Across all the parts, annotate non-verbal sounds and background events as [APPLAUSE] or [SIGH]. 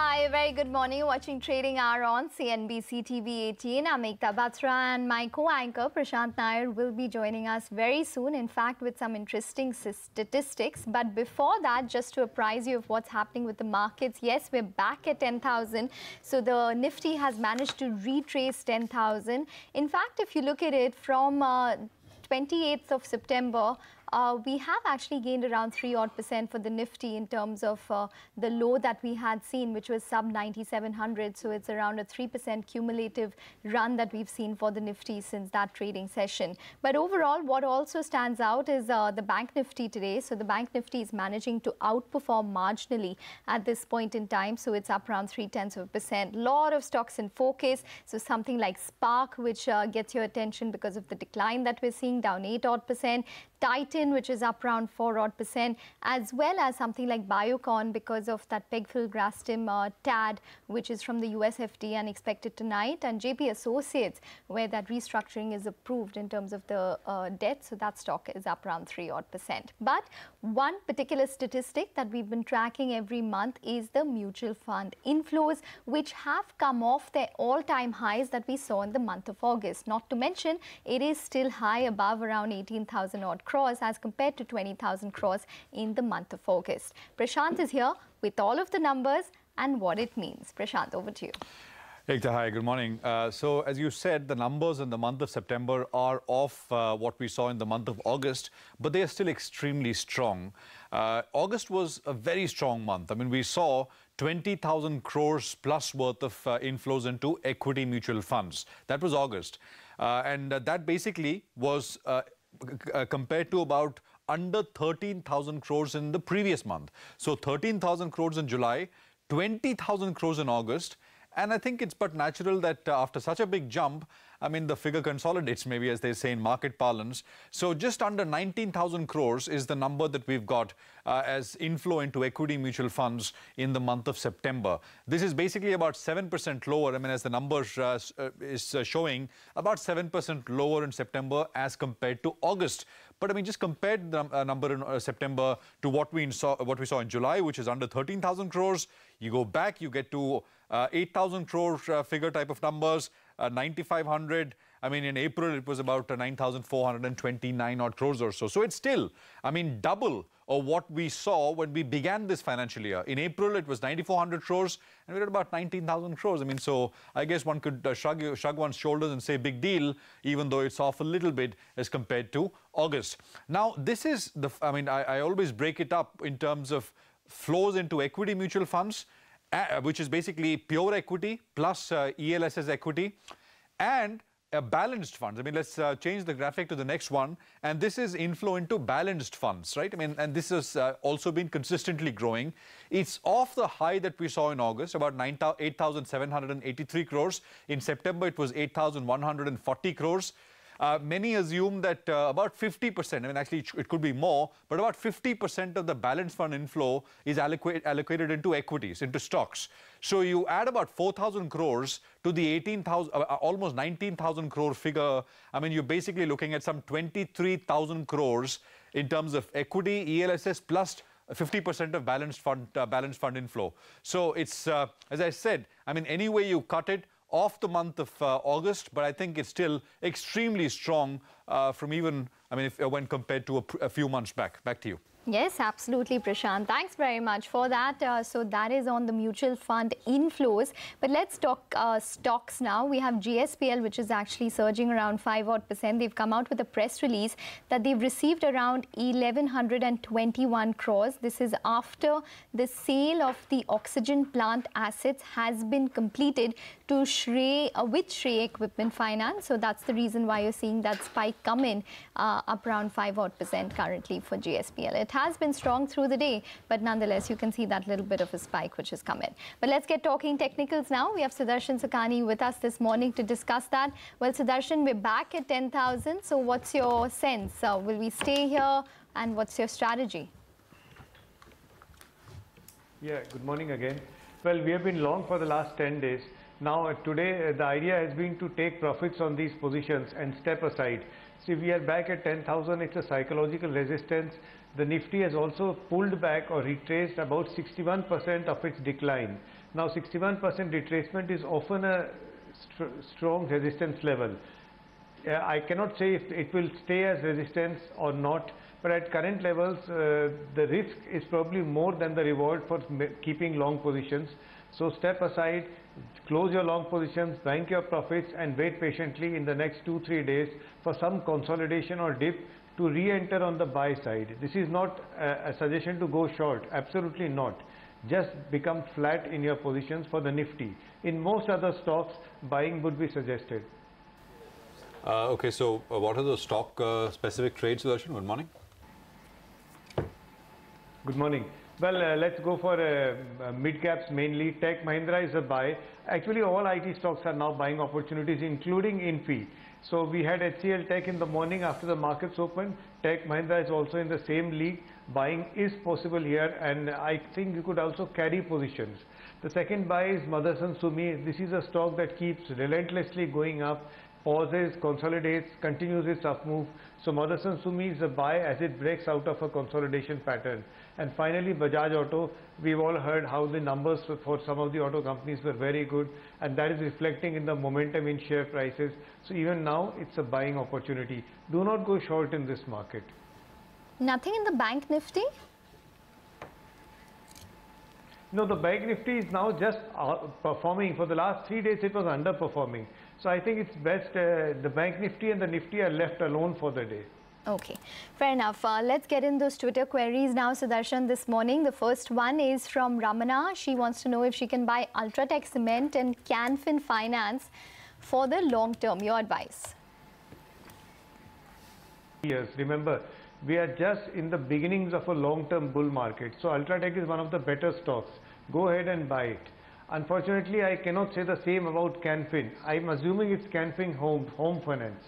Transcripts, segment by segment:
Hi, very good morning. Watching Trading Hour on CNBC TV 18. I'm Ekta Batra and my co-anchor Prashant Nair will be joining us very soon, in fact, with some interesting statistics. But before that, just to apprise you of what's happening with the markets, yes, we're back at 10,000. So the Nifty has managed to retrace 10,000. In fact, if you look at it from uh, 28th of September, uh, we have actually gained around 3 odd percent for the Nifty in terms of uh, the low that we had seen, which was sub 9700. So it's around a 3% cumulative run that we've seen for the Nifty since that trading session. But overall, what also stands out is uh, the Bank Nifty today. So the Bank Nifty is managing to outperform marginally at this point in time. So it's up around 3 tenths of a percent. Lot of stocks in focus. So something like SPARC, which uh, gets your attention because of the decline that we're seeing down 8 odd percent. Titan, which is up around 4 odd percent, as well as something like Biocon because of that pegfilgrastim uh, TAD, which is from the USFD and expected tonight, and JP Associates, where that restructuring is approved in terms of the uh, debt. So that stock is up around 3 odd percent. But one particular statistic that we've been tracking every month is the mutual fund inflows, which have come off their all-time highs that we saw in the month of August. Not to mention, it is still high above around 18,000 odd crores as compared to 20,000 crores in the month of August. Prashant is here with all of the numbers and what it means. Prashant, over to you. Ekta, hi, good morning. Uh, so, as you said, the numbers in the month of September are off uh, what we saw in the month of August, but they are still extremely strong. Uh, August was a very strong month. I mean, we saw 20,000 crores plus worth of uh, inflows into equity mutual funds. That was August. Uh, and uh, that basically was uh, compared to about under 13,000 crores in the previous month. So 13,000 crores in July, 20,000 crores in August, and I think it's but natural that uh, after such a big jump, I mean, the figure consolidates, maybe as they say in market parlance. So just under 19,000 crores is the number that we've got uh, as inflow into equity mutual funds in the month of September. This is basically about 7% lower. I mean, as the numbers uh, uh, is uh, showing, about 7% lower in September as compared to August. But I mean, just compared the uh, number in uh, September to what we saw, what we saw in July, which is under 13,000 crores. You go back, you get to uh, 8,000 crore uh, figure type of numbers, uh, 9,500. I mean, in April, it was about 9,429 odd crores or so. So it's still, I mean, double of what we saw when we began this financial year. In April, it was 9,400 crores, and we're at about 19,000 crores. I mean, so I guess one could uh, shrug, shrug one's shoulders and say big deal, even though it's off a little bit as compared to August. Now, this is the, I mean, I, I always break it up in terms of flows into equity mutual funds uh, which is basically pure equity plus uh, ELSS equity and a balanced funds. I mean, let's uh, change the graphic to the next one. And this is inflow into balanced funds, right? I mean, and this has uh, also been consistently growing. It's off the high that we saw in August, about 8,783 crores. In September, it was 8,140 crores. Uh, many assume that uh, about 50%, I mean, actually, it could be more, but about 50% of the balance fund inflow is allocate, allocated into equities, into stocks. So you add about 4,000 crores to the 18,000, uh, uh, almost 19,000 crore figure. I mean, you're basically looking at some 23,000 crores in terms of equity, ELSS, plus 50% of balanced fund, uh, balanced fund inflow. So it's, uh, as I said, I mean, any way you cut it, off the month of uh, August, but I think it's still extremely strong uh, from even, I mean, if, uh, when compared to a, a few months back. Back to you. Yes, absolutely, Prashant. Thanks very much for that. Uh, so that is on the mutual fund inflows. But let's talk uh, stocks now. We have JSPL, which is actually surging around 5 odd percent. They've come out with a press release that they've received around 1121 crores. This is after the sale of the oxygen plant assets has been completed to SREI, uh, with SREI Equipment Finance. So that's the reason why you're seeing that spike come in uh, up around 5 odd percent currently for JSPL. It has been strong through the day, but nonetheless, you can see that little bit of a spike which has come in. But let's get talking technicals now. We have Sudarshan Sukhani with us this morning to discuss that. Well, Sudarshan, we're back at 10,000. So what's your sense? Uh, will we stay here? And what's your strategy? Yeah, good morning again. Well, we have been long for the last 10 days. Now, uh, today, uh, the idea has been to take profits on these positions and step aside. See, we are back at 10,000. It's a psychological resistance. The Nifty has also pulled back or retraced about 61% of its decline. Now 61% retracement is often a st strong resistance level. Uh, I cannot say if it will stay as resistance or not, but at current levels, uh, the risk is probably more than the reward for keeping long positions. So step aside, close your long positions, bank your profits and wait patiently in the next two, three days for some consolidation or dip to re-enter on the buy side. This is not a, a suggestion to go short, absolutely not. Just become flat in your positions for the Nifty. In most other stocks, buying would be suggested. Uh, okay, so uh, what are the stock uh, specific trades, Sudarshan? Good morning. Good morning. Well, uh, let's go for uh, uh, mid caps mainly. Tech Mahindra is a buy. Actually, all IT stocks are now buying opportunities, including Infy. So we had HCL Tech in the morning after the markets opened. Tech Mahindra is also in the same league. Buying is possible here, and I think you could also carry positions. The second buy is Motherson Sumi. This is a stock that keeps relentlessly going up pauses, consolidates, continues its up move. So Motherson Sumi is a buy as it breaks out of a consolidation pattern. And finally, Bajaj Auto, we've all heard how the numbers for some of the auto companies were very good and that is reflecting in the momentum in share prices. So even now, it's a buying opportunity. Do not go short in this market. Nothing in the bank nifty? No, the bank nifty is now just uh, performing. For the last three days, it was underperforming. So I think it's best uh, the bank nifty and the nifty are left alone for the day. Okay, fair enough. Uh, let's get in those Twitter queries now, Sudarshan, this morning. The first one is from Ramana. She wants to know if she can buy Ultratech Cement and Canfin Finance for the long term. Your advice? Yes, remember, we are just in the beginnings of a long-term bull market. So Ultratech is one of the better stocks. Go ahead and buy it. Unfortunately, I cannot say the same about Canfin. I'm assuming it's Canfin Home, home Finance.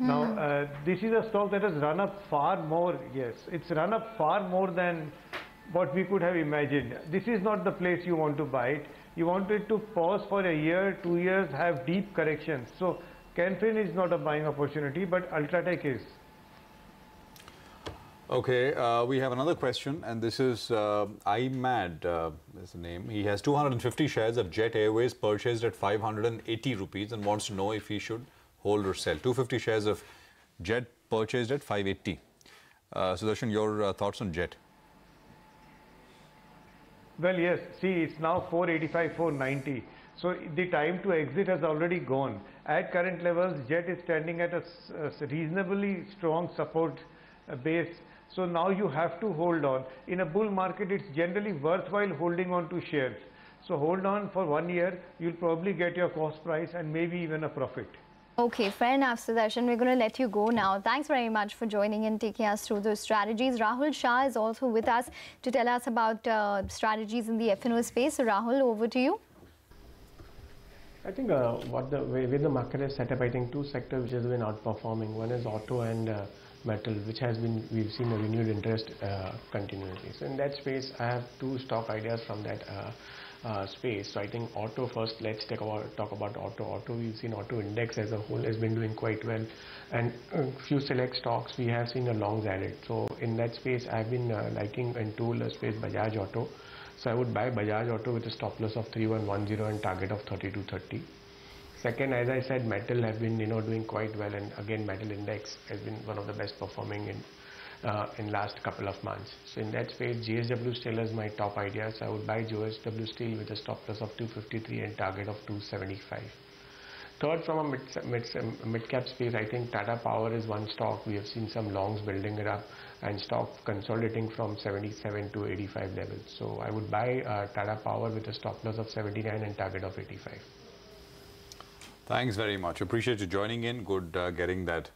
Mm. Now, uh, this is a stock that has run up far more, yes, it's run up far more than what we could have imagined. This is not the place you want to buy it. You want it to pause for a year, two years, have deep corrections. So, Canfin is not a buying opportunity, but Ultratech is. Okay, uh, we have another question, and this is uh, IMAD, uh, is the name. He has 250 shares of Jet Airways purchased at 580 rupees and wants to know if he should hold or sell. 250 shares of Jet purchased at 580. Uh, Sudarshan, your uh, thoughts on Jet? Well, yes. See, it's now 485, 490. So the time to exit has already gone. At current levels, Jet is standing at a, a reasonably strong support uh, base so now you have to hold on. In a bull market, it's generally worthwhile holding on to shares. So hold on for one year, you'll probably get your cost price and maybe even a profit. Okay, fair enough, Sudarshan. We're going to let you go now. Thanks very much for joining and taking us through those strategies. Rahul Shah is also with us to tell us about uh, strategies in the F&O space. So, Rahul, over to you. I think uh, what the way, way, the market is set up, I think two sectors which has been outperforming. One is auto and uh, metal, which has been, we've seen a renewed interest uh, continuously. So in that space, I have two stock ideas from that uh, uh, space. So I think auto first, let's talk about, talk about auto. Auto, we've seen auto index as a whole has been doing quite well. And a few select stocks, we have seen a longs added. So in that space, I've been uh, liking in two space Bajaj Auto. So I would buy Bajaj Auto with a stop loss of 3110 and target of 3230. Second, as I said, metal have been you know doing quite well, and again, metal index has been one of the best performing in uh, in last couple of months. So in that space, JSW Steel is my top idea. So I would buy JSW Steel with a stop loss of 253 and target of 275. Third, from a mid, mid, mid cap space, I think Tata Power is one stock. We have seen some longs building it up and stock consolidating from 77 to 85 levels. So I would buy uh, Tata Power with a stop loss of 79 and target of 85. Thanks very much. Appreciate you joining in. Good uh, getting that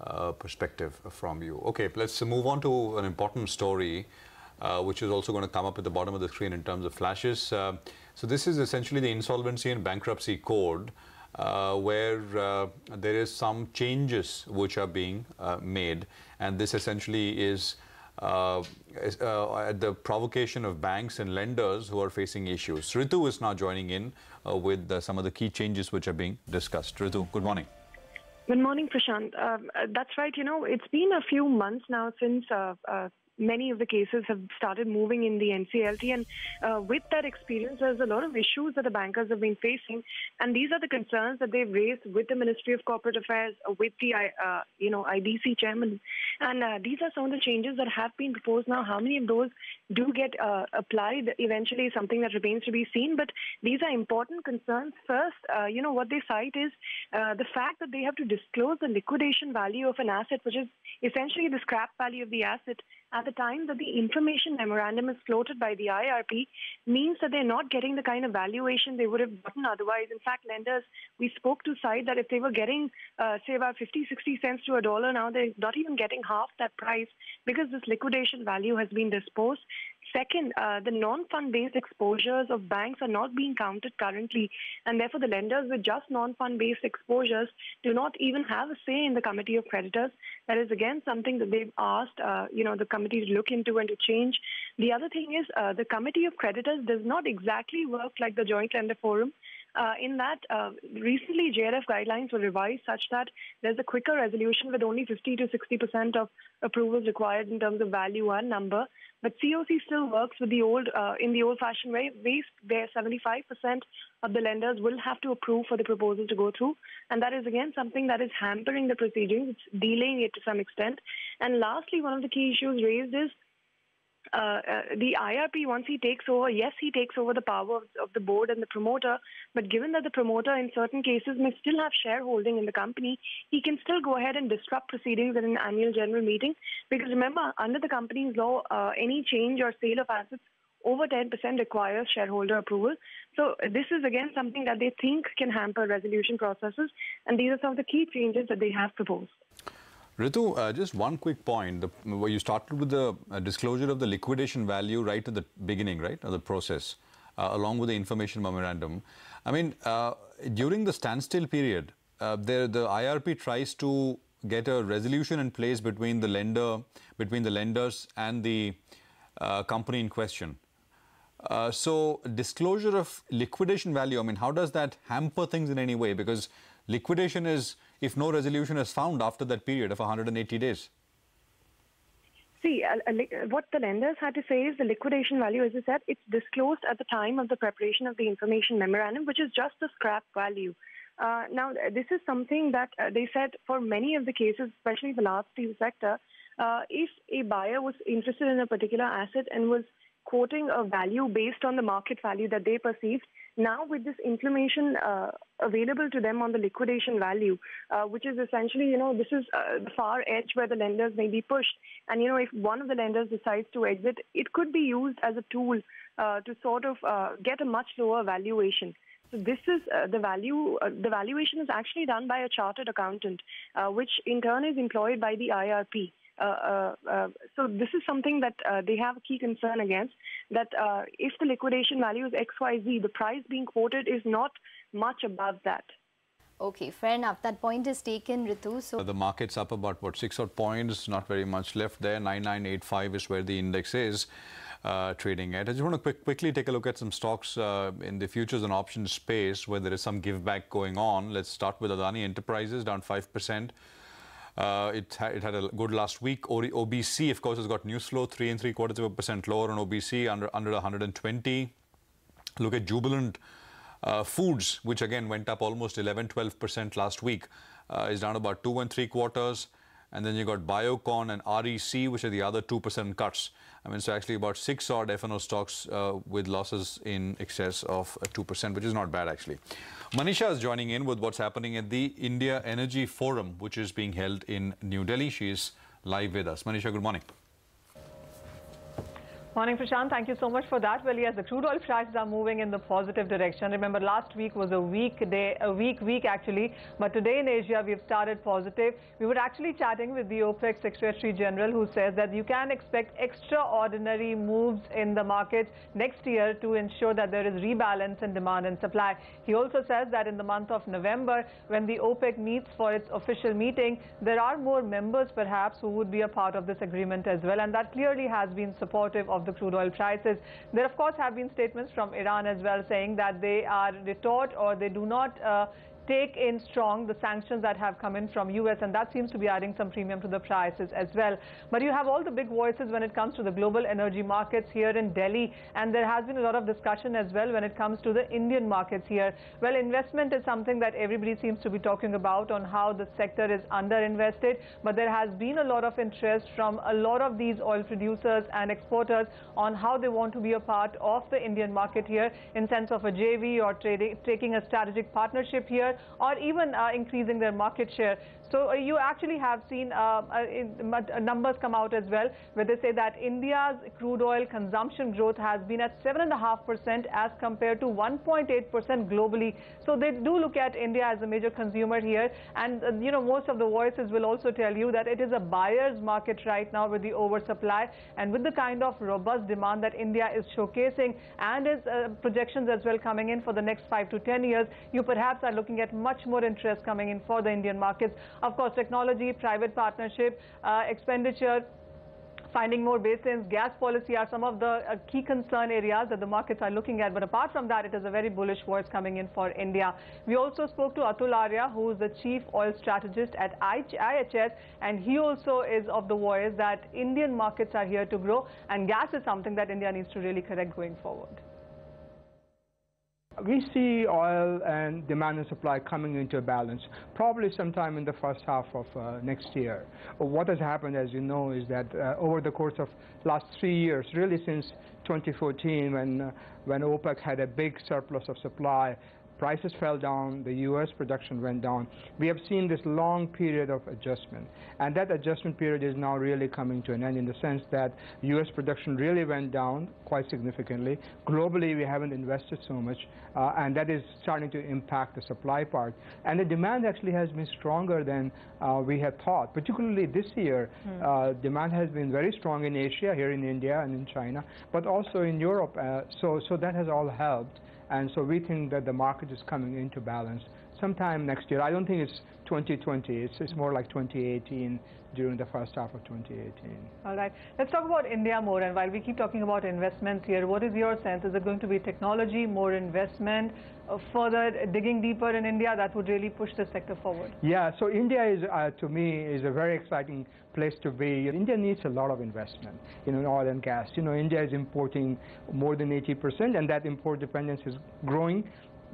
uh, perspective from you. Okay, let's move on to an important story, uh, which is also going to come up at the bottom of the screen in terms of flashes. Uh, so this is essentially the insolvency and bankruptcy code, uh, where uh, there is some changes which are being made, and this essentially is uh, uh, at the provocation of banks and lenders who are facing issues. Ritu is now joining in uh, with uh, some of the key changes which are being discussed. Ritu, good morning. Good morning, Prashant. Um, uh, that's right. You know, it's been a few months now since uh, many of the cases have started moving in the NCLT. And uh, with that experience, there's a lot of issues that the bankers have been facing. And these are the concerns that they've raised with the Ministry of Corporate Affairs, uh, with the uh, you know IBC chairman. And uh, these are some of the changes that have been proposed now. How many of those do get uh, applied eventually is something that remains to be seen. But these are important concerns. First, uh, you know, what they cite is the fact that they have to disclose the liquidation value of an asset, which is essentially the scrap value of the asset at the time that the information memorandum is floated by the IRP means that they're not getting the kind of valuation they would have gotten otherwise. In fact, lenders, we spoke to side that if they were getting, uh, say, about 50, 60 cents to a dollar, now they're not even getting half that price because this liquidation value has been disposed. Second, uh, the non-fund based exposures of banks are not being counted currently, and therefore the lenders with just non-fund based exposures do not even have a say in the committee of creditors. That is again something that they've asked, uh, you know, the committee to look into and to change. The other thing is uh, the committee of creditors does not exactly work like the joint lender forum. Uh, in that, uh, recently JLF guidelines were revised such that there's a quicker resolution with only 50 to 60 percent of approvals required in terms of value and number. But COC still works with the old, uh, in the old-fashioned way, where 75% of the lenders will have to approve for the proposal to go through. And that is, again, something that is hampering the proceedings. It's delaying it to some extent. And lastly, one of the key issues raised is uh, the IRP, once he takes over, yes, he takes over the power of, of, the board and the promoter, but given that the promoter in certain cases may still have shareholding in the company, he can still go ahead and disrupt proceedings at an annual general meeting. Because remember, under the company's law, uh, any change or sale of assets over 10% requires shareholder approval. So this is again something that they think can hamper resolution processes, and these are some of the key changes that they have proposed. Ritu, uh, just one quick point. The, you started with the uh, disclosure of the liquidation value right at the beginning, right, of the process, uh, along with the information memorandum. I mean, uh, during the standstill period, uh, there, the IRP tries to get a resolution in place between the lender, between the lenders and the uh, company in question. so, disclosure of liquidation value. I mean, how does that hamper things in any way? Because liquidation is if no resolution is found after that period of 180 days? See, uh, uh, what the lenders had to say is the liquidation value, as I said, it's disclosed at the time of the preparation of the information memorandum, which is just the scrap value. Uh, now, this is something that uh, they said for many of the cases, especially the last steel sector, uh, if a buyer was interested in a particular asset and was quoting a value based on the market value that they perceived, now, with this information uh, available to them on the liquidation value, uh, which is essentially, you know, this is uh, the far edge where the lenders may be pushed. And, you know, if one of the lenders decides to exit, it could be used as a tool uh, to sort of uh, get a much lower valuation. So this is uh, the value. Uh, the valuation is actually done by a chartered accountant, uh, which in turn is employed by the IRP. Uh, uh, uh, so this is something that they have a key concern against, that if the liquidation value is XYZ, the price being quoted is not much above that. Okay, fair enough. That point is taken, Ritu. So the market's up about what six odd points, not very much left there. 9985 is where the index is. Uh, trading at. I just want to quick, quickly take a look at some stocks uh, in the futures and options space where there is some give back going on. Let's start with Adani Enterprises down 5%. Uh, it, ha it had a good last week. OBC, of course, has got news flow, three and three quarters of a percent lower on OBC, under under 120. Look at Jubilant uh, Foods, which again went up almost 11, 12 percent last week, uh, is down about two and three quarters. And then you got Biocon and REC, which are the other 2% cuts. I mean, so actually about six odd F&O stocks uh, with losses in excess of 2%, uh, which is not bad actually. Manisha is joining in with what's happening at the India Energy Forum, which is being held in New Delhi. She is live with us. Manisha, good morning. Morning, Prashant. Thank you so much for that. Well, yes, the crude oil prices are moving in the positive direction. Remember, last week was a weak day, a weak week actually. But today in Asia, we've started positive. We were actually chatting with the OPEC Secretary General, who says that you can expect extraordinary moves in the market next year to ensure that there is rebalance in demand and supply. He also says that in the month of November, when the OPEC meets for its official meeting, there are more members perhaps who would be a part of this agreement as well. And that clearly has been supportive of the crude oil prices. There, of course, have been statements from Iran as well saying that they are retort or they do not uh, take in strong the sanctions that have come in from US and that seems to be adding some premium to the prices as well. But you have all the big voices when it comes to the global energy markets here in Delhi and there has been a lot of discussion as well when it comes to the Indian markets here. Well, investment is something that everybody seems to be talking about on how the sector is underinvested, but there has been a lot of interest from a lot of these oil producers and exporters on how they want to be a part of the Indian market here in sense of a JV or trading, taking a strategic partnership here or even uh, increasing their market share. So uh, you actually have seen uh, uh, numbers come out as well where they say that India's crude oil consumption growth has been at 7.5% as compared to 1.8% globally. So they do look at India as a major consumer here and uh, you know most of the voices will also tell you that it is a buyer's market right now with the oversupply and with the kind of robust demand that India is showcasing and its uh, projections as well coming in for the next 5 to 10 years, you perhaps are looking at much more interest coming in for the Indian markets. Of course, technology, private partnership, uh, expenditure, finding more basins, gas policy are some of the uh, key concern areas that the markets are looking at. But apart from that, it is a very bullish voice coming in for India. We also spoke to Atul Arya, who is the chief oil strategist at IHS, and he also is of the voice that Indian markets are here to grow, and gas is something that India needs to really correct going forward we see oil and demand and supply coming into balance probably sometime in the first half of uh, next year. What has happened, as you know, is that uh, over the course of last three years, really since 2014 when, uh, when OPEC had a big surplus of supply, prices fell down, the U.S. production went down. We have seen this long period of adjustment. And that adjustment period is now really coming to an end in the sense that U.S. production really went down quite significantly. Globally, we haven't invested so much, uh, and that is starting to impact the supply part. And the demand actually has been stronger than uh, we had thought, particularly this year. Mm. Uh, demand has been very strong in Asia, here in India and in China, but also in Europe. Uh, so, so that has all helped. And so we think that the market is coming into balance sometime next year. I don't think it's 2020. It's, it's more like 2018 during the first half of 2018. All right. Let's talk about India more. And while we keep talking about investments here, what is your sense? Is it going to be technology, more investment, uh, further digging deeper in India that would really push the sector forward? Yeah. So India is, uh, to me, is a very exciting place to be. India needs a lot of investment you know, in oil and gas. You know, India is importing more than 80%, and that import dependence is growing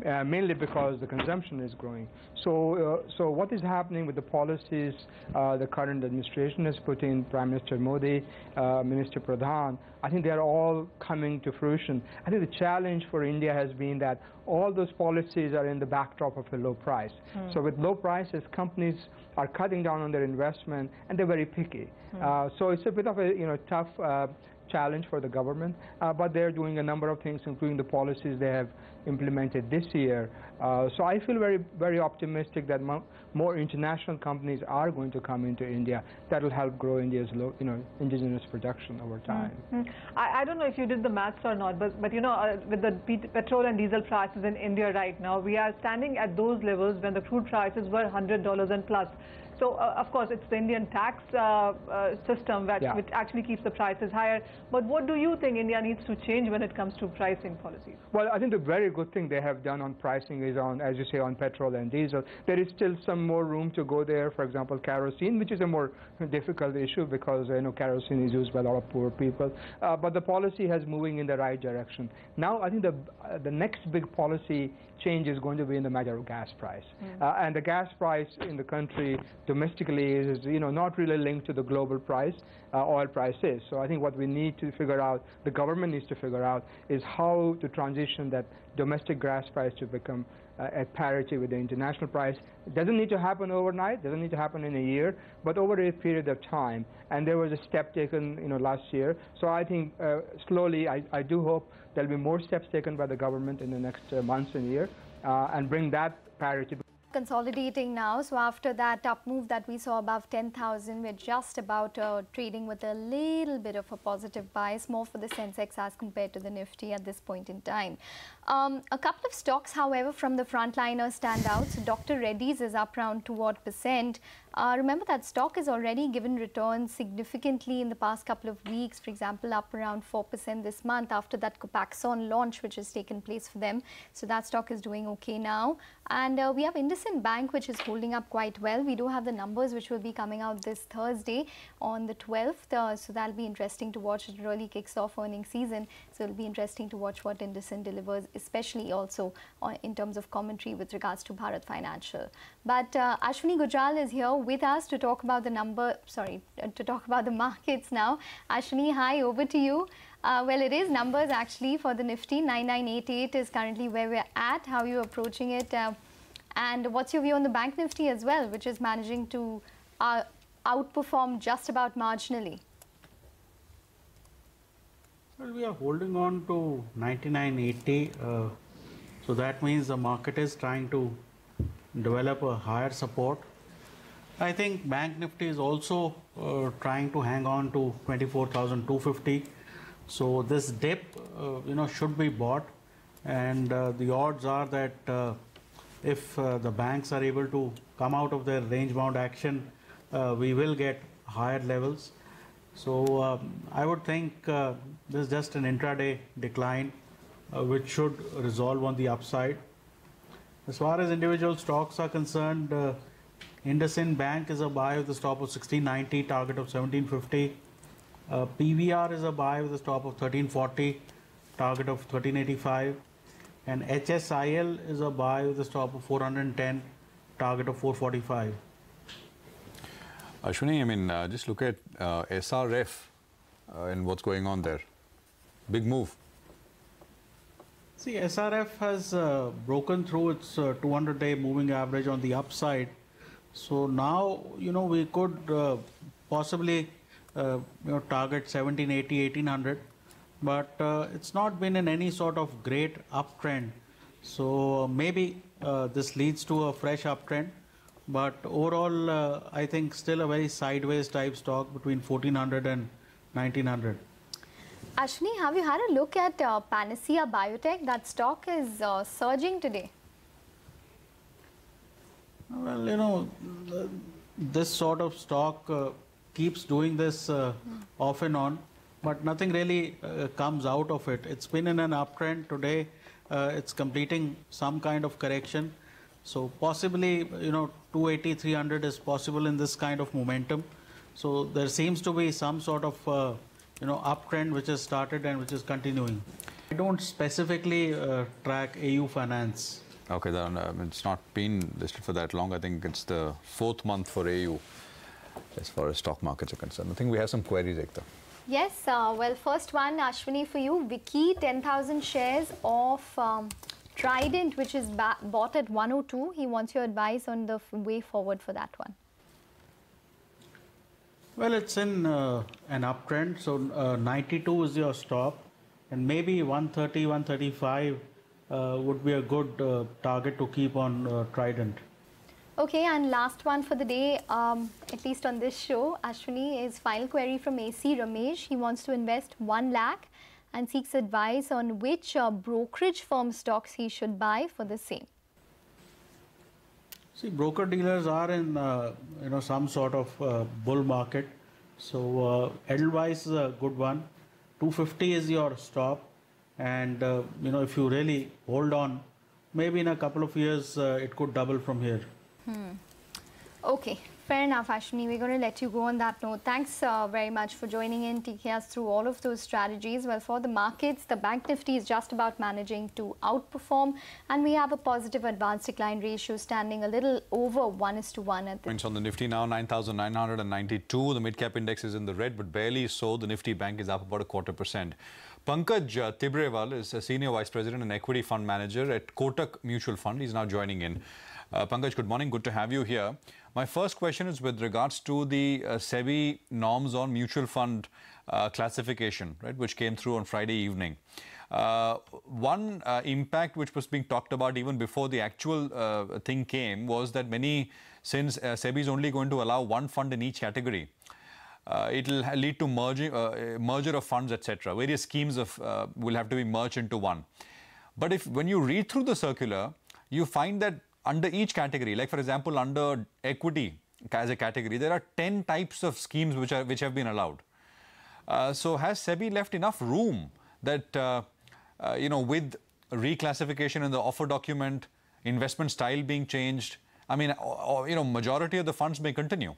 uh, mainly because the consumption is growing. So, uh, so what is happening with the policies uh, the current administration has put in, Prime Minister Modi, uh, Minister Pradhan, I think they are all coming to fruition. I think the challenge for India has been that all those policies are in the backdrop of a low price. Mm. So with low prices, companies are cutting down on their investment and they're very picky. Mm. so it's a bit of a you know tough uh, challenge for the government, uh, but they're doing a number of things, including the policies they have implemented this year. Uh, so I feel very, very optimistic that mo more international companies are going to come into India. That will help grow India's, you know, indigenous production over time. Mm -hmm. I, I, don't know if you did the maths or not, but, but you know, uh, with the petrol and diesel prices in India right now, we are standing at those levels when the crude prices were $100 and plus. So, uh, of course, it's the Indian tax uh, uh, system that, yeah. which actually keeps the prices higher. But what do you think India needs to change when it comes to pricing policies? Well, I think the very good thing they have done on pricing is on, as you say, on petrol and diesel. There is still some more room to go there. For example, kerosene, which is a more difficult issue because you know kerosene is used by a lot of poor people. Uh, but the policy has moving in the right direction. Now, I think the uh, the next big policy change is going to be in the matter of gas price. Mm. and the gas price in the country domestically is, you know, not really linked to the global price, uh, oil price is. So I think what we need to figure out, the government needs to figure out, is how to transition that domestic gas price to become uh, at parity with the international price. It doesn't need to happen overnight, doesn't need to happen in a year, but over a period of time. And there was a step taken, you know, last year. So I think uh, slowly, I, I do hope there'll be more steps taken by the government in the next uh, months and year uh, and bring that parity consolidating now. So after that up move that we saw above 10,000, we're just about uh, trading with a little bit of a positive bias, more for the Sensex as compared to the Nifty at this point in time. Um, a couple of stocks, however, from the frontliners stand out. So Dr. Reddy's is up around 2 odd percent. Uh, remember that stock has already given returns significantly in the past couple of weeks, for example, up around 4% this month after that Copaxone launch, which has taken place for them. So that stock is doing okay now. And uh, we have IndusInd Bank, which is holding up quite well. We do have the numbers which will be coming out this Thursday on the 12th. Uh, so that'll be interesting to watch. It really kicks off earning season. So it'll be interesting to watch what IndusInd delivers, especially also uh, in terms of commentary with regards to Bharat Financial. But uh, Ashwini Gujral is here with us to talk about the number, sorry, uh, to talk about the markets now. Ashwini, hi, over to you. Uh, well, it is numbers actually for the Nifty. 9988 is currently where we're at. How are you approaching it? Uh, and what's your view on the Bank Nifty as well, which is managing to uh, outperform just about marginally? Well, we are holding on to 9980. Uh, so that means the market is trying to develop a higher support. I think Bank Nifty is also uh, trying to hang on to 24,250. So this dip, uh, you know, should be bought, and uh, the odds are that uh, if uh, the banks are able to come out of their range-bound action, uh, we will get higher levels. So um, I would think this is just an intraday decline, which should resolve on the upside. As far as individual stocks are concerned, IndusInd Bank is a buy with a stop of 1690, target of 1750. Uh, PVR is a buy with a stop of 1340, target of 1385. And HSIL is a buy with a stop of 410, target of 445. Ashwini, I mean, uh, just look at uh, SRF uh, and what's going on there. Big move. See, SRF has uh, broken through its 200-day moving average on the upside. So now, you know, we could uh, possibly, uh, you know, target 1780, 1800, but uh, it's not been in any sort of great uptrend. So maybe uh, this leads to a fresh uptrend, but overall, uh, I think still a very sideways type stock between 1400 and 1900. Ashni, have you had a look at uh, Panacea Biotech? That stock is uh, surging today. Well, you know, this sort of stock uh, keeps doing this uh, off and on, but nothing really uh, comes out of it. It's been in an uptrend today. Uh, it's completing some kind of correction. So possibly, you know, 280, 300 is possible in this kind of momentum. So there seems to be some sort of, uh, you know, uptrend which has started and which is continuing. I don't specifically uh, track AU Finance. Okay, then um, it's not been listed for that long. I think it's the fourth month for AU as far as stock markets are concerned. I think we have some queries, Ekta. Yes, uh, well, first one, Ashwini, for you. Vicky, 10,000 shares of um, Trident, which is ba- bought at 102. He wants your advice on the f- way forward for that one. Well, it's in uh, an uptrend, so uh, 92 is your stop, and maybe 130, 135 uh, would be a good uh, target to keep on uh, Trident. Okay, and last one for the day, um, at least on this show, Ashwini, is final query from AC Ramesh. He wants to invest 1 lakh and seeks advice on which uh, brokerage firm stocks he should buy for the same. See, broker dealers are in uh, you know some sort of uh, bull market, so uh, Edelweiss is a good one. 250 is your stop, and uh, you know if you really hold on, maybe in a couple of years uh, it could double from here. Okay, fair enough, Ashwini. We're going to let you go on that note. Thanks uh, very much for joining in, taking us through all of those strategies. Well, for the markets, the Bank Nifty is just about managing to outperform, and we have a positive advance decline ratio standing a little over 1 is to 1 at the Points on the Nifty now 9,992. The mid cap index is in the red, but barely so. The Nifty Bank is up about a quarter percent. Pankaj uh, Tibrewal is a senior vice president and equity fund manager at Kotak Mutual Fund. He's now joining in. Uh, Pankaj, good morning. Good to have you here. My first question is with regards to the uh, SEBI norms on mutual fund uh, classification, right, which came through on Friday evening. Uh, one uh, impact which was being talked about even before the actual uh, thing came was that many, since SEBI is only going to allow one fund in each category, uh, it will lead to merging, uh, merger of funds, etc. Various schemes of uh, will have to be merged into one. But if when you read through the circular, you find that under each category, like for example under equity, as a category, there are 10 types of schemes which, are, which have been allowed. Uh, so has SEBI left enough room that, uh, uh, you know, with reclassification in the offer document, investment style being changed, I mean, or, you know, majority of the funds may continue.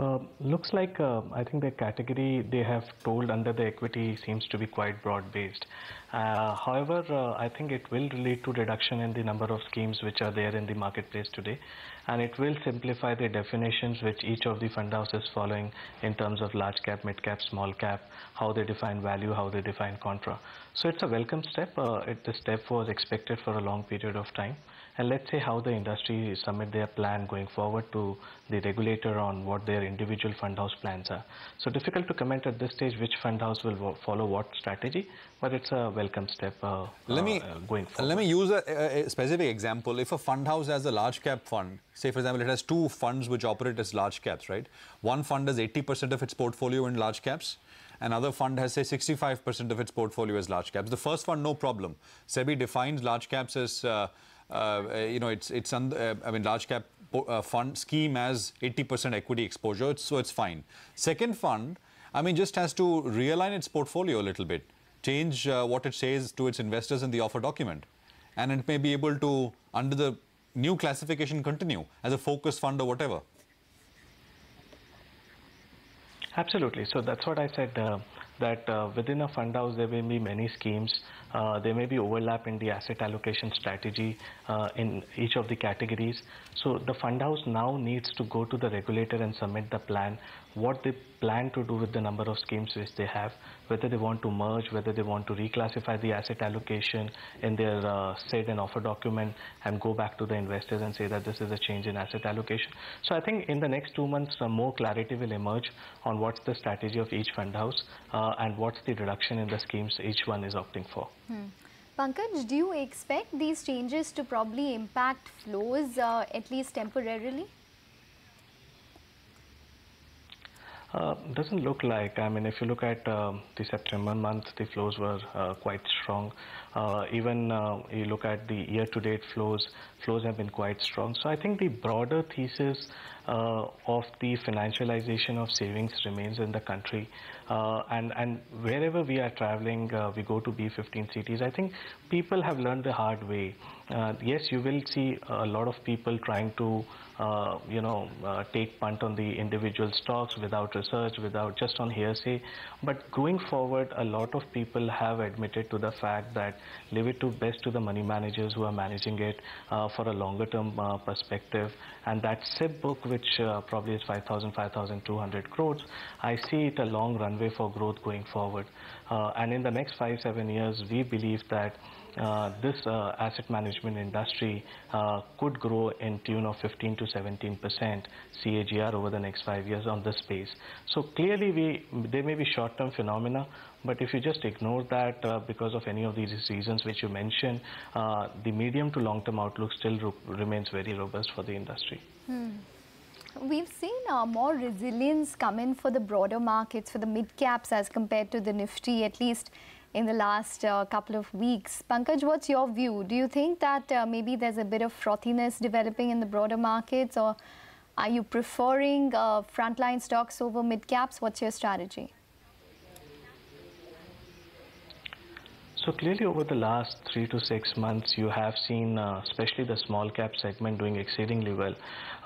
Uh, looks like uh, I think the category they have told under the equity seems to be quite broad based. Uh, however, uh, I think it will lead to reduction in the number of schemes which are there in the marketplace today and it will simplify the definitions which each of the fund houses is following in terms of large cap, mid cap, small cap, how they define value, how they define contra. So it's a welcome step. Uh, it, the step was expected for a long period of time and let's say how the industry submit their plan going forward to the regulator on what their individual fund house plans are. So difficult to comment at this stage which fund house will follow what strategy, but it's a welcome step uh, let me, uh, going forward. Let me use a, a, specific example. If a fund house has a large cap fund, say for example it has two funds which operate as large caps, right? One fund has 80% of its portfolio in large caps another fund has say 65% of its portfolio as large caps. The first fund, no problem. SEBI defines large caps as uh, uh, you know, it's it's uh, I mean large cap uh, fund scheme as 80% equity exposure, so it's fine. Second fund, I mean, just has to realign its portfolio a little bit, change what it says to its investors in the offer document, and it may be able to under the new classification continue as a focus fund or whatever. Absolutely. So that's what I said. Uh, that uh, within a fund house there may be many schemes. Uh, there may be overlap in the asset allocation strategy uh, in each of the categories. So the fund house now needs to go to the regulator and submit the plan, what they plan to do with the number of schemes which they have, whether they want to merge, whether they want to reclassify the asset allocation in their uh, SID and offer document and go back to the investors and say that this is a change in asset allocation. So I think in the next two months, uh, more clarity will emerge on what's the strategy of each fund house uh, and what's the reduction in the schemes each one is opting for. Hmm. Pankaj, do you expect these changes to probably impact flows uh, at least temporarily? Uh, doesn't look like. I mean, if you look at uh, the September month, the flows were uh, quite strong. Uh, even uh, you look at the year-to-date flows, flows have been quite strong. So I think the broader thesis of the financialization of savings remains in the country. And, and wherever we are traveling, we go to B15 cities. I think people have learned the hard way. Yes, you will see a lot of people trying to, uh, you know, uh, take punt on the individual stocks without research, without just on hearsay. But going forward, a lot of people have admitted to the fact that leave it to best to the money managers who are managing it for a longer term perspective. And that SIP book, which probably is 5,000, 5,200 crores, I see it a long runway for growth going forward. and in the next five, seven years, we believe that uh, this uh, asset management industry uh, could grow in tune of 15 to 17 percent CAGR over the next five years on this space. So clearly, we there may be short-term phenomena, but if you just ignore that uh, because of any of these reasons which you mentioned, uh, the medium to long-term outlook still remains very robust for the industry. Hmm. We've seen uh, more resilience come in for the broader markets, for the mid caps as compared to the Nifty, at least in the last uh, couple of weeks. Pankaj, what's your view? Do you think that uh, maybe there's a bit of frothiness developing in the broader markets or are you preferring uh, frontline stocks over mid caps? What's your strategy? So clearly over the last three to six months, you have seen uh, especially the small cap segment doing exceedingly well.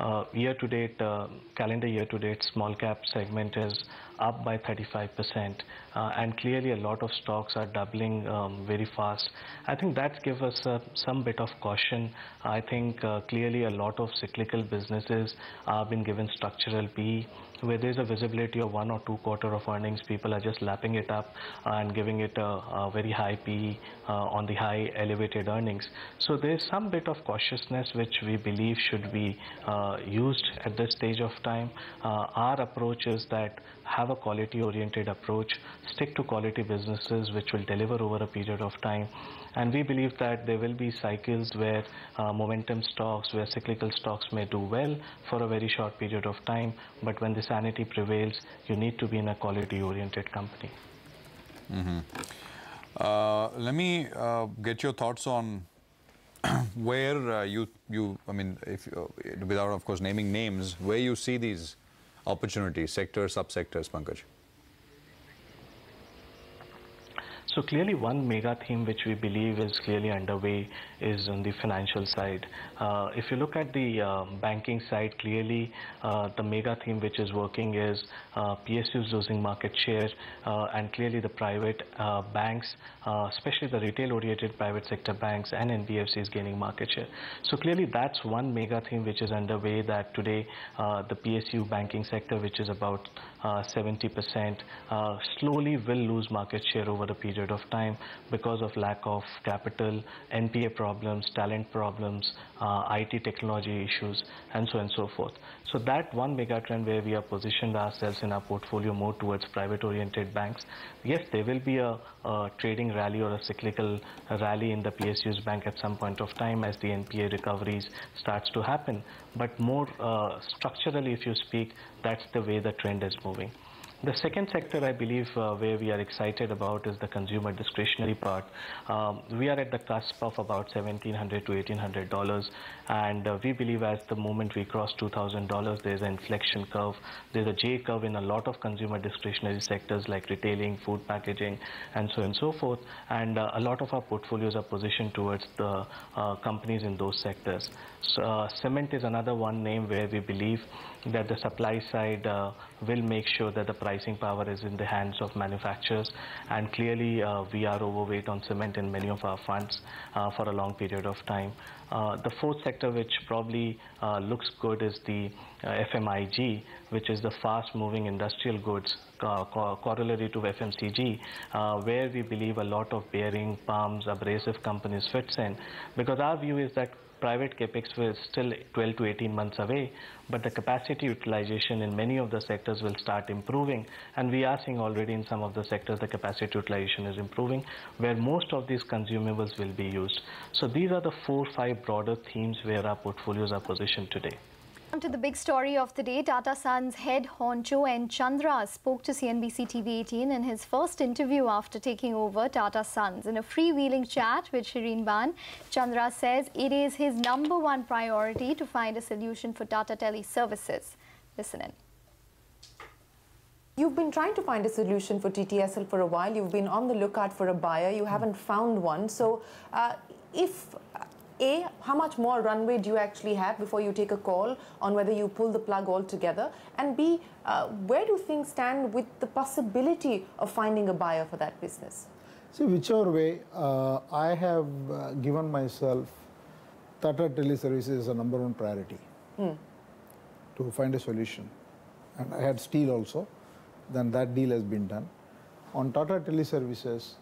Uh, year to date, uh, calendar year to date, small cap segment is up by 35%. Uh, and clearly a lot of stocks are doubling um, very fast. I think that gives us uh, some bit of caution. I think uh, clearly a lot of cyclical businesses have been given structural PE where there's a visibility of one or two quarter of earnings, people are just lapping it up and giving it a, a very high PE uh, on the high elevated earnings. So there's some bit of cautiousness which we believe should be uh, used at this stage of time. Uh, our approach is that have a quality oriented approach, stick to quality businesses which will deliver over a period of time. And we believe that there will be cycles where uh, momentum stocks, where cyclical stocks may do well for a very short period of time. But when the sanity prevails, you need to be in a quality oriented company. Mm -hmm. uh, let me uh, get your thoughts on [CLEARS THROAT] where uh, you, you, I mean, if uh, without of course naming names, where you see these opportunities, sectors, subsectors, Pankaj? So clearly one mega theme which we believe is clearly underway is on the financial side. Uh, if you look at the uh, banking side, clearly uh, the mega theme which is working is uh, PSUs losing market share uh, and clearly the private uh, banks, especially the retail-oriented private sector banks and NBFCs gaining market share. So clearly that's one mega theme which is underway that today the PSU banking sector which is about 70% slowly will lose market share over a period of time because of lack of capital, NPA problems, talent problems, uh, IT technology issues, and so on and so forth. So that one mega trend where we have positioned ourselves in our portfolio more towards private-oriented banks, yes, there will be a, a, trading rally or a cyclical rally in the PSU's bank at some point of time as the NPA recoveries starts to happen. But more uh, structurally, if you speak, that's the way the trend is moving. The second sector I believe uh, where we are excited about is the consumer discretionary part. Um, we are at the cusp of about 1700 to 1800 dollars and uh, we believe as the moment we cross 2000 dollars there's an inflection curve. There's a J curve in a lot of consumer discretionary sectors like retailing, food packaging and so on and so forth and uh, a lot of our portfolios are positioned towards the uh, companies in those sectors. So, uh, cement is another one name where we believe that the supply side uh, will make sure that the pricing power is in the hands of manufacturers and clearly uh, we are overweight on cement in many of our funds for a long period of time. Uh, the fourth sector which probably uh, looks good is the uh, FMIG which is the fast moving industrial goods co corollary to FMCG where we believe a lot of bearing, pumps, abrasive companies fits in. Because our view is that private capex was still 12 to 18 months away, but the capacity utilization in many of the sectors will start improving. And we are seeing already in some of the sectors the capacity utilization is improving, where most of these consumables will be used. So these are the four, five broader themes where our portfolios are positioned today. On to the big story of the day, Tata Sons head honcho N. Chandra spoke to CNBC TV 18 in his first interview after taking over Tata Sons. In a freewheeling chat with Shereen Bhan, Chandra says it is his number one priority to find a solution for Tata Teleservices. Listen in. You've been trying to find a solution for TTSL for a while. You've been on the lookout for a buyer. You haven't found one. So uh, if a, how much more runway do you actually have before you take a call on whether you pull the plug altogether? And B, uh, where do things stand with the possibility of finding a buyer for that business? See, whichever way, uh, I have uh, given myself Tata Teleservices as a number one priority mm. to find a solution. And I had steel also, then that deal has been done. On Tata Teleservices,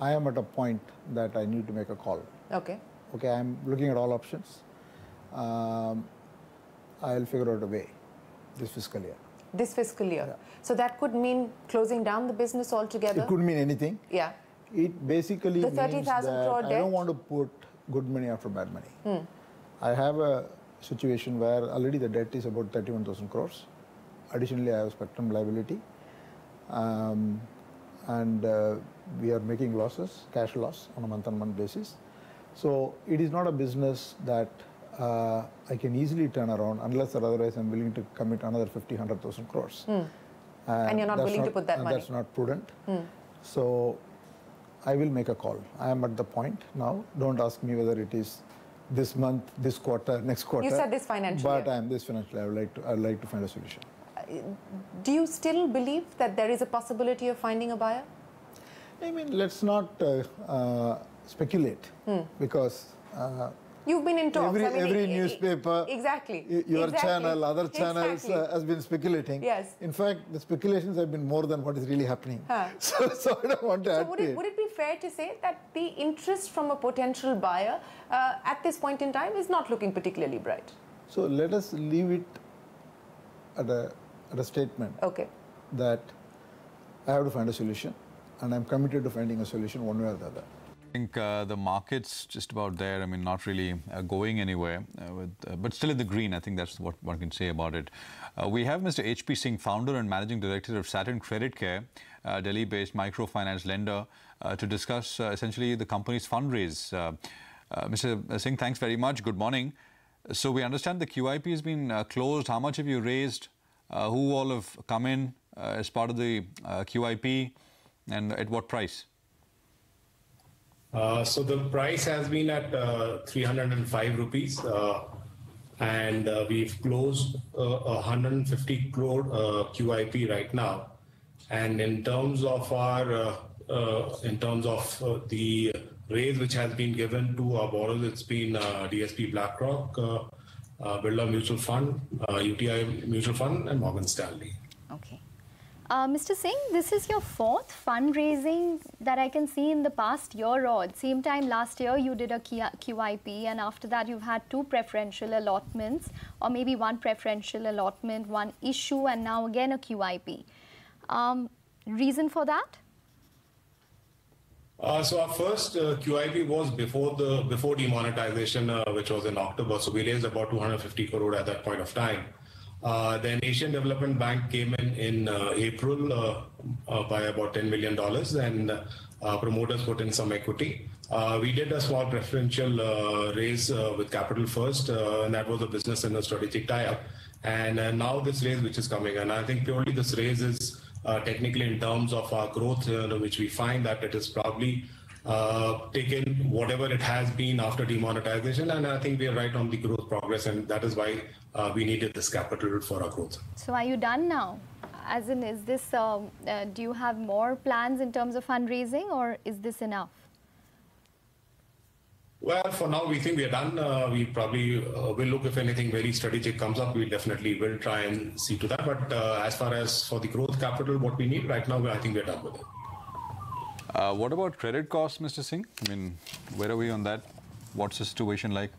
I am at a point that I need to make a call. Okay okay, I'm looking at all options. Um, I'll figure out a way this fiscal year. This fiscal year. Yeah. So that could mean closing down the business altogether? It could mean anything. Yeah. It basically the 30, crore debt. I don't want to put good money after bad money. Hmm. I have a situation where already the debt is about 31,000 crores. Additionally, I have spectrum liability. Um, and uh, we are making losses, cash loss on a month-on-month -month basis. So it is not a business that uh, I can easily turn around unless or otherwise I'm willing to commit another 50, 100,000 crores. Mm. and you're not willing not, to put that money. That's not prudent. Mm. So I will make a call. I am at the point now. Don't ask me whether it is this month, this quarter, next quarter. You said this financial but year. I am this financial. I would like to. I would like to find a solution. Uh, do you still believe that there is a possibility of finding a buyer? I mean, let's not uh, uh, speculate hmm. because uh, You've been in talks. Every, I mean, every it, newspaper, exactly. your exactly. channel, other channels exactly. uh, has been speculating. Yes. In fact, the speculations have been more than what is really happening. Huh. [LAUGHS] So, so I don't want to so add would it, it. would it be fair to say that the interest from a potential buyer uh, at this point in time is not looking particularly bright? So let us leave it at a, at a statement. Okay. That I have to find a solution, and I'm committed to finding a solution one way or the other. I think uh, the market's just about there. I mean, not really uh, going anywhere, uh, with, uh, but still in the green. I think that's what one can say about it. Uh, we have Mr. H.P. Singh, founder and managing director of Satin Creditcare, uh, Delhi-based microfinance lender, to discuss essentially the company's fundraise. Mr. Singh, thanks very much. Good morning. So we understand the QIP has been closed. How much have you raised? Who all have come in as part of the QIP and at what price? Uh, so the price has been at uh, 305 rupees, uh, and uh, we've closed uh, 150 crore uh, QIP right now. And in terms of our, in terms of the raise which has been given to our borrowers, it's been DSP BlackRock, uh, Mutual Fund, UTI Mutual Fund, and Morgan Stanley. Okay. Uh, Mr. Singh, this is your fourth fundraising that I can see in the past year odd. Same time last year you did a QIP and after that you've had two preferential allotments or maybe one preferential allotment, one issue and now again a QIP. Um, reason for that? Uh, so our first uh, QIP was before the before demonetization, uh, which was in October. So we raised about 250 crore at that point of time. Uh, then Asian Development Bank came in in uh, April uh, uh, by about 10 million dollars, and uh, promoters put in some equity. We did a small preferential raise with Capital First, and that was a business and a strategic tie-up. And now this raise, which is coming, and I think purely this raise is technically in terms of our growth, which we find that it is probably uh, taken whatever it has been after demonetization, and I think we are right on the growth progress, and that is why uh, we needed this capital for our growth. So are you done now? As in, is this, um, uh, do you have more plans in terms of fundraising or is this enough? Well, for now, we think we are done. Uh, we probably uh, will look if anything very strategic comes up. We definitely will try and see to that. But uh, as far as for the growth capital, what we need right now, I think we're done with it. Uh, what about credit costs, Mr. Singh? I mean, where are we on that? What's the situation like?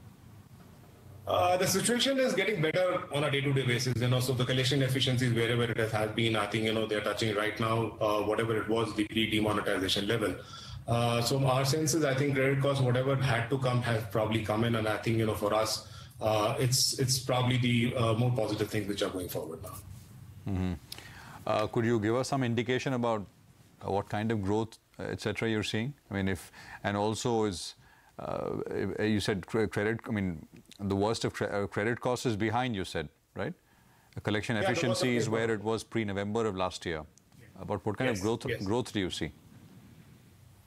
Uh, the situation is getting better on a day-to-day basis. You know, so the collection efficiencies wherever it has, been, I think you know they're touching right now uh, whatever it was the pre-demonetization level. Uh, so our sense is, I think credit costs, whatever had to come, has probably come in, and I think you know for us, uh, it's it's probably the uh, more positive things which are going forward now. Mm -hmm. could you give us some indication about what kind of growth, etc., you're seeing? I mean, if and also is you said credit. I mean, the worst of credit costs is behind. You said right. The collection Yeah, efficiency is where it was pre-November of last year. But what kind Yes, of growth yes. growth do you see?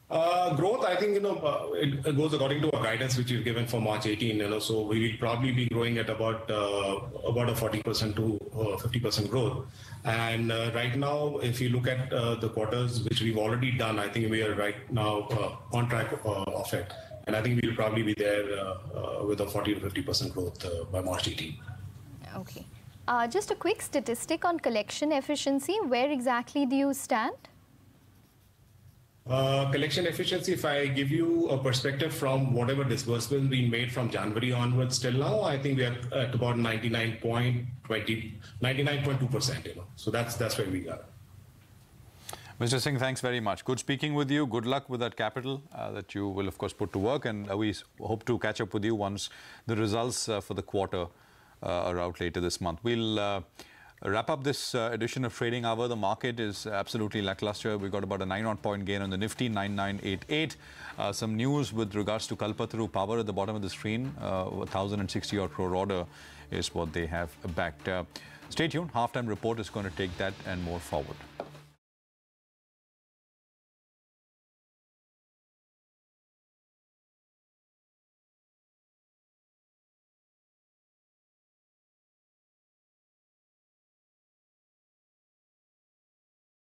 Uh, growth, I think, you know, uh, it, it goes according to our guidance which we've given for March 18, you know, so we will probably be growing at about uh, about a 40% to uh, 50% growth. And uh, right now, if you look at uh, the quarters which we've already done, I think we are right now uh, on track uh, of it. And I think we'll probably be there uh, uh, with a 40 to 50% growth uh, by March 18. Okay. Uh, just a quick statistic on collection efficiency. Where exactly do you stand? Uh, collection efficiency, if I give you a perspective from whatever disbursement being made from January onwards till now, I think we are at about 99.20, 99.2%, you know. So that's that's where we are. Mr. Singh, thanks very much. Good speaking with you. Good luck with that capital uh, that you will, of course, put to work. And uh, we hope to catch up with you once the results uh, for the quarter uh, are out later this month. We'll uh, wrap up this uh, edition of Trading Hour. The market is absolutely lackluster. We got about a 9 odd point gain on the Nifty, 9988. Uh, some news with regards to Kalpataru Power at the bottom of the screen. Uh, 1,060 odd crore order is what they have backed. Stay tuned. Halftime report is going to take that and more forward.